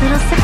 Little Velocidade.